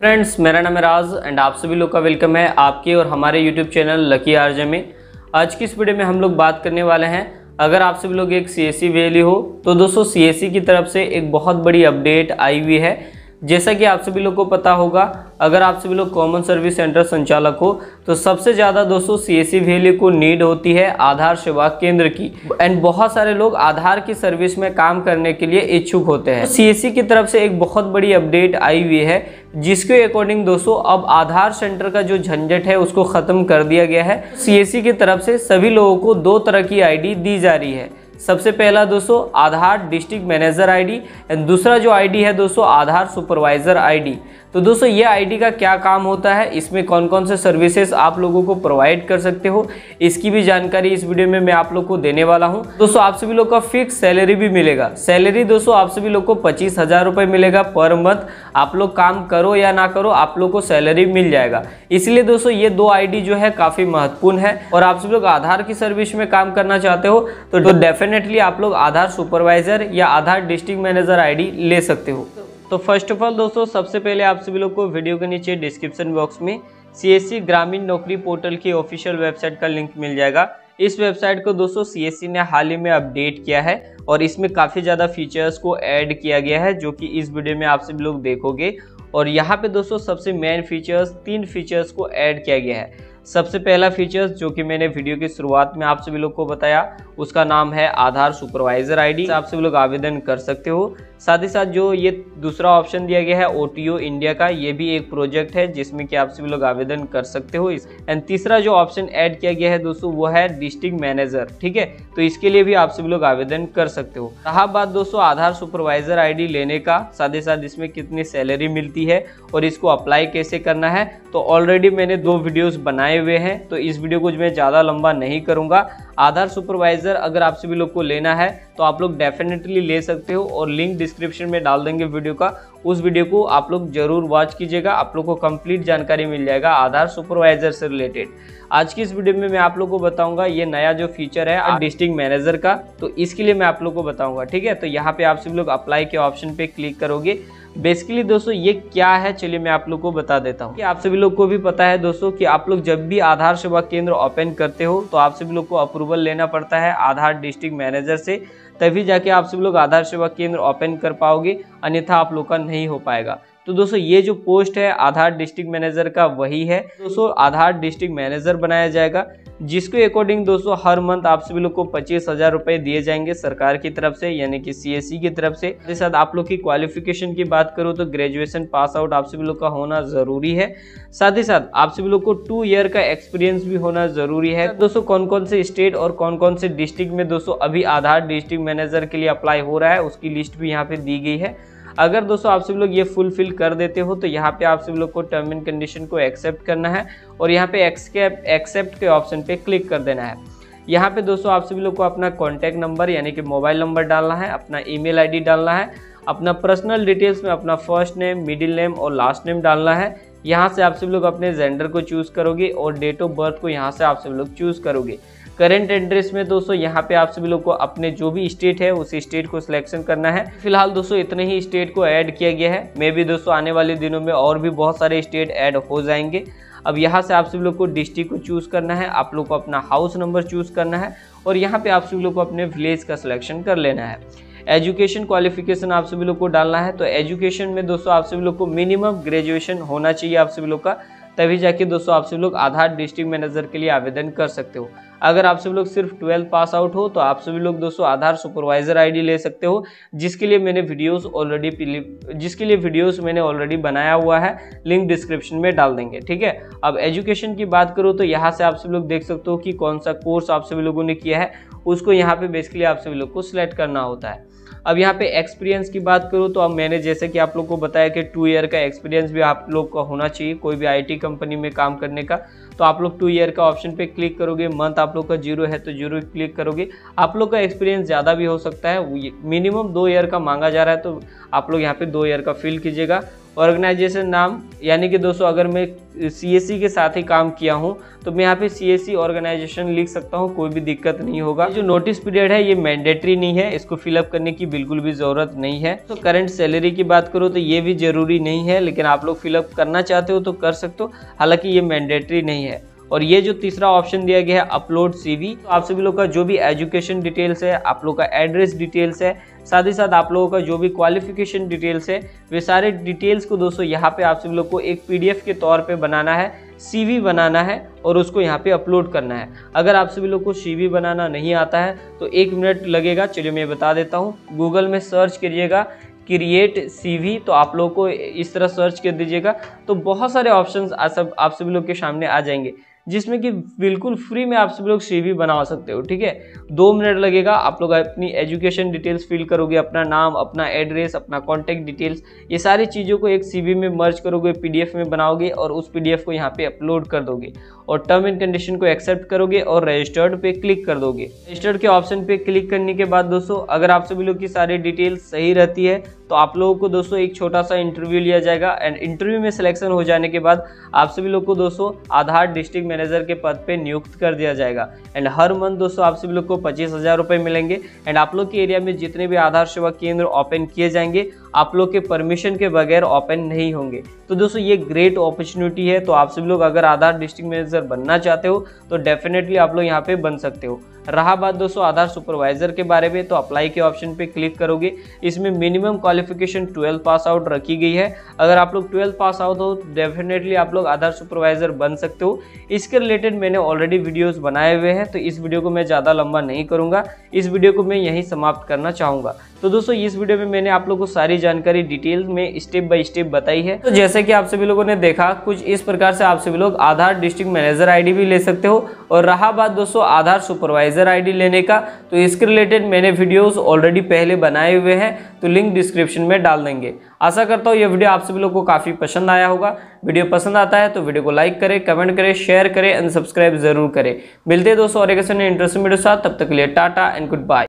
Friends मेरा नाम है राज एंड आप सभी लोग का वेलकम है आपके और हमारे यूट्यूब चैनल लकी आरजे में। आज की इस वीडियो में हम लोग बात करने वाले हैं। अगर आप सभी लोग एक सी एस सी हो तो दोस्तों सी की तरफ़ से एक बहुत बड़ी अपडेट आई हुई है। जैसा कि आप सभी लोग को पता होगा, अगर आप सभी लोग कॉमन सर्विस सेंटर संचालक हो तो सबसे ज़्यादा दोस्तों सी वैल्यू को नीड होती है आधार सेवा केंद्र की। एंड बहुत सारे लोग आधार की सर्विस में काम करने के लिए इच्छुक होते हैं। सी तो की तरफ़ से एक बहुत बड़ी अपडेट आई हुई है, जिसके अकॉर्डिंग दोस्तों अब आधार सेंटर का जो झंझट है, उसको ख़त्म कर दिया गया है। सीएससी की तरफ़ से सभी लोगों को दो तरह की आईडी दी जा रही है। सबसे पहला दोस्तों, Aadhaar district manager ID, and दूसरा जो आईडी है दोस्तों, आधार सुपरवाइजर आईडी। तो दोस्तों, ये आईडी का क्या काम होता है? इसमें कौन कौन से सर्विसेज़ आप लोगों को प्रोवाइड कर सकते हो? इसकी भी जानकारी इस वीडियो में मैं आप लोग को देने वाला हूँ। दोस्तों, आप सभी लोग का फिक्स सैलरी भी मिलेगा। सैलरी दोस्तों, आप सभी लोग को पच्चीस हज़ार मिलेगा पर मंथ आप लोग काम करो या ना करो, आप लोग को सैलरी मिल जाएगा। इसलिए दोस्तों, ये दो आईडी जो है, काफ़ी महत्वपूर्ण है। और आप सभी लोग आधार की सर्विस में काम करना चाहते हो तो डेफिनेटली आप लोग आधार सुपरवाइजर या आधार डिस्ट्रिक्ट मैनेजर आईडी ले सकते हो। तो फ़र्स्ट ऑफ़ ऑल दोस्तों, सबसे पहले आप सभी लोग को वीडियो के नीचे डिस्क्रिप्शन बॉक्स में सीएससी ग्रामीण नौकरी पोर्टल की ऑफिशियल वेबसाइट का लिंक मिल जाएगा। इस वेबसाइट को दोस्तों सीएससी ने हाल ही में अपडेट किया है और इसमें काफ़ी ज़्यादा फीचर्स को ऐड किया गया है, जो कि इस वीडियो में आप सभी लोग देखोगे। और यहाँ पे दोस्तों, सबसे मेन फीचर्स तीन फीचर्स को ऐड किया गया है। सबसे पहला फीचर्स जो कि मैंने वीडियो की शुरुआत में आप सभी लोग को बताया उसका नाम है आधार सुपरवाइजर आईडी। आप सभी लोग आवेदन कर सकते हो। साथ ही साथ जो ये दूसरा ऑप्शन दिया गया है ओटीओ इंडिया का, ये भी एक प्रोजेक्ट है जिसमें कि आप सभी लोग आवेदन कर सकते हो इस। एंड तीसरा जो ऑप्शन ऐड किया गया है दोस्तों, वो है डिस्ट्रिक्ट मैनेजर, ठीक है? तो इसके लिए भी आप सभी लोग आवेदन कर सकते हो। रहा बात दोस्तों, आधार सुपरवाइजर आईडी लेने का, साथ ही साथ इसमें कितनी सैलरी मिलती है और इसको अप्लाई कैसे करना है तो ऑलरेडी मैंने दो वीडियोस बनाए हुए हैं तो इस वीडियो को मैं ज़्यादा लंबा नहीं करूँगा। आधार सुपरवाइजर अगर आप सभी लोग को लेना है तो आप लोग डेफिनेटली ले सकते हो और लिंक डिस्क्रिप्शन में डाल देंगे वीडियो का। उस वीडियो को आप लोग ज़रूर वॉच कीजिएगा आप लोग को कंप्लीट जानकारी मिल जाएगा आधार सुपरवाइजर से रिलेटेड आज की इस वीडियो में मैं आप लोग को बताऊँगा ये नया जो फीचर है डिस्ट्रिक्ट मैनेजर का तो इसके लिए मैं आप लोग को बताऊँगा ठीक है? तो यहाँ पे आप सभी लोग अप्लाई के ऑप्शन पे क्लिक करोगे बेसिकली दोस्तों, ये क्या है? चलिए मैं आप लोग को बता देता हूँ। कि आप सभी लोग को भी पता है दोस्तों कि आप लोग जब भी आधार सेवा केंद्र ओपन करते हो तो आप सभी लोग को अप्रूवल लेना पड़ता है आधार डिस्ट्रिक्ट मैनेजर से। तभी जाके आप सभी लोग आधार सेवा केंद्र ओपन कर पाओगे, अन्यथा आप लोग का नहीं हो पाएगा। तो दोस्तों, ये जो पोस्ट है, आधार डिस्ट्रिक्ट मैनेजर का वही है। दोस्तों, आधार डिस्ट्रिक्ट मैनेजर बनाया जाएगा, जिसके अकॉर्डिंग दोस्तों, हर मंथ आप सभी लोग को पच्चीस हज़ार रुपए दिए जाएँगे सरकार की तरफ़ से, यानी कि सीएससी की तरफ़ से। इसके साथ आप लोग की क्वालिफिकेशन की बात करो तो ग्रेजुएशन पास आउट आप सभी लोग का होना ज़रूरी है। साथ ही साथ आप सभी लोग को टू ईयर का एक्सपीरियंस भी होना ज़रूरी है। दोस्तों कौन कौन से स्टेट और कौन कौन से डिस्ट्रिक्ट में दोस्तों, अभी आधार डिस्ट्रिक्ट मैनेजर के लिए अप्लाई हो रहा है, उसकी लिस्ट भी यहाँ पे दी गई है। अगर दोस्तों आप सभी लोग ये फुलफिल कर देते हो तो यहाँ पे आप सभी लोग को टर्म एंड कंडीशन को एक्सेप्ट करना है और यहाँ पे एक्सेप्ट के ऑप्शन पे क्लिक कर देना है। यहाँ पे दोस्तों आप सभी लोग को अपना कॉन्टैक्ट नंबर यानी कि मोबाइल नंबर डालना है, अपना ईमेल आईडी डालना है, अपना पर्सनल डिटेल्स में अपना फ़र्स्ट नेम मिडिल नेम और लास्ट नेम डालना है। यहाँ से आप सभी लोग अपने जेंडर को चूज़ करोगे और डेट ऑफ़ बर्थ को यहाँ से आप सभी लोग चूज़ करोगे। करेंट एड्रेस में दोस्तों, यहाँ पे आप सभी लोग को अपने जो भी स्टेट है, उस स्टेट को सिलेक्शन करना है। फ़िलहाल दोस्तों, इतने ही स्टेट को ऐड किया गया है। मे भी दोस्तों, आने वाले दिनों में और भी बहुत सारे स्टेट ऐड हो जाएँगे। अब यहाँ से आप सभी लोग को डिस्ट्रिक्ट को चूज़ करना है। आप लोग को अपना हाउस नंबर चूज़ करना है और यहाँ पे आप सभी लोग को अपने विलेज का सिलेक्शन कर लेना है। एजुकेशन क्वालिफिकेशन आप सभी लोग को डालना है। तो एजुकेशन में दोस्तों, आप सभी लोग को मिनिमम ग्रेजुएशन होना चाहिए आप सभी लोग का। तभी जाके दोस्तों, आप सभी लोग आधार डिस्ट्रिक्ट मैनेजर के लिए आवेदन कर सकते हो। अगर आप सभी लोग सिर्फ़ ट्वेल्थ पास आउट हो तो आप सभी लोग दोस्तों आधार सुपरवाइजर आईडी ले सकते हो, जिसके लिए मैंने वीडियोस ऑलरेडी जिसके लिए वीडियोस मैंने ऑलरेडी बनाया हुआ है लिंक डिस्क्रिप्शन में डाल देंगे, ठीक है? अब एजुकेशन की बात करो तो यहाँ से आप सभी लोग देख सकते हो कि कौन सा कोर्स आप सभी लोगों ने किया है, उसको यहाँ पे बेसिकली आप सभी लोग को सिलेक्ट करना होता है। अब यहाँ पे एक्सपीरियंस की बात करूँ तो अब मैंने जैसे कि आप लोग को बताया कि टू ईयर का एक्सपीरियंस भी आप लोग का होना चाहिए, कोई भी आईटी कंपनी में काम करने का। तो आप लोग टू ईयर का ऑप्शन पे क्लिक करोगे मंथ आप लोग का ज़ीरो है तो ज़ीरो क्लिक करोगे। आप लोग का एक्सपीरियंस ज़्यादा भी हो सकता है मिनिमम दो ईयर का मांगा जा रहा है तो आप लोग यहाँ पे दो ईयर का फिल कीजिएगा। ऑर्गेनाइजेशन नाम, यानी कि दोस्तों अगर मैं सी के साथ ही काम किया हूँ तो मैं यहाँ पे सी ऑर्गेनाइजेशन लिख सकता हूँ, कोई भी दिक्कत नहीं होगा। जो नोटिस पीरियड है, ये मैंडेटरी नहीं है, इसको फिलअप करने की बिल्कुल भी ज़रूरत नहीं है। तो करंट सैलरी की बात करो तो ये भी ज़रूरी नहीं है, लेकिन आप लोग फिलअप करना चाहते हो तो कर सकते हो। हालाँकि ये मैंडेटरी नहीं है। और ये जो तीसरा ऑप्शन दिया गया है अपलोड सीवी तो आप सभी लोग का जो भी एजुकेशन डिटेल्स है, आप लोग का एड्रेस डिटेल्स है, साथ ही साथ आप लोगों का जो भी क्वालिफिकेशन डिटेल्स है, वे सारे डिटेल्स को दोस्तों यहाँ पे आप सभी लोग को एक पीडीएफ के तौर पे बनाना है सीवी बनाना है और उसको यहाँ पे अपलोड करना है। अगर आप सभी लोग को सीवी बनाना नहीं आता है तो एक मिनट लगेगा, चलिए मैं बता देता हूँ। गूगल में सर्च करिएगा क्रिएट सीवी तो आप लोग को इस तरह सर्च कर दीजिएगा। तो बहुत सारे ऑप्शंस आप सभी लोग के सामने आ जाएँगे। जिसमें कि बिल्कुल फ्री में आप सब लोग सी बना सकते हो, ठीक है? दो मिनट लगेगा, आप लोग अपनी एजुकेशन डिटेल्स फिल करोगे, अपना नाम, अपना एड्रेस, अपना कॉन्टैक्ट डिटेल्स ये सारी चीज़ों को एक सी में मर्ज करोगे पीडीएफ में बनाओगे और उस पीडीएफ को यहाँ पे अपलोड कर दोगे और टर्म एंड कंडीशन को एक्सेप्ट करोगे और रजिस्टर्ड पे क्लिक कर दोगे। रजिस्टर्ड के ऑप्शन पे क्लिक करने के बाद दोस्तों, अगर आप सभी लोग की सारी डिटेल्स सही रहती है तो आप लोगों को दोस्तों एक छोटा सा इंटरव्यू लिया जाएगा एंड इंटरव्यू में सिलेक्शन हो जाने के बाद आप सभी लोग को दोस्तों आधार डिस्ट्रिक्ट मैनेजर के पद पे नियुक्त कर दिया जाएगा। एंड हर मंथ दोस्तों आप सभी लोग को पच्चीस हज़ार मिलेंगे। एंड आप लोग के एरिया में जितने भी आधार सेवा केंद्र ओपन किए जाएँगे आप लोग के परमिशन के बगैर ओपन नहीं होंगे। तो दोस्तों, ये ग्रेट अपॉर्चुनिटी है तो आप सभी लोग अगर आधार डिस्ट्रिक्ट मैनेजर बनना चाहते हो तो डेफिनेटली आप लोग यहाँ पे बन सकते हो। रहा बात दोस्तों, आधार सुपरवाइजर के बारे में तो अप्लाई के ऑप्शन पे क्लिक करोगे। इसमें minimum qualification twelfth pass out रखी गई है। अगर आप लोग ट्वेल्थ पास आउट हो तो डेफिनेटली आप लोग आधार सुपरवाइजर बन सकते हो। इसके रिलेटेड मैंने ऑलरेडी वीडियोस बनाए हुए हैं तो इस वीडियो को मैं ज़्यादा लंबा नहीं करूँगा। इस वीडियो को मैं यहीं समाप्त करना चाहूँगा। तो दोस्तों, इस वीडियो में मैंने आप लोगों को सारी जानकारी डिटेल में स्टेप बाय स्टेप बताई है। तो जैसे कि आप सभी लोगों ने देखा, कुछ इस प्रकार से आप सभी लोग आधार डिस्ट्रिक्ट मैनेजर आईडी भी ले सकते हो और रहा बात दोस्तों आधार सुपरवाइजर आईडी लेने का तो इसके रिलेटेड मैंने वीडियोस ऑलरेडी पहले बनाए हुए हैं तो लिंक डिस्क्रिप्शन में डाल देंगे। आशा करता हूँ ये वीडियो आप सभी लोग को काफ़ी पसंद आया होगा। वीडियो पसंद आता है तो वीडियो को लाइक करें कमेंट करें शेयर करें एंड सब्सक्राइब ज़रूर करें। मिलते हैं दोस्तों और एक इंटरेस्टिंग वीडियो साथ, तब तक के लिए टाटा एंड गुड बाय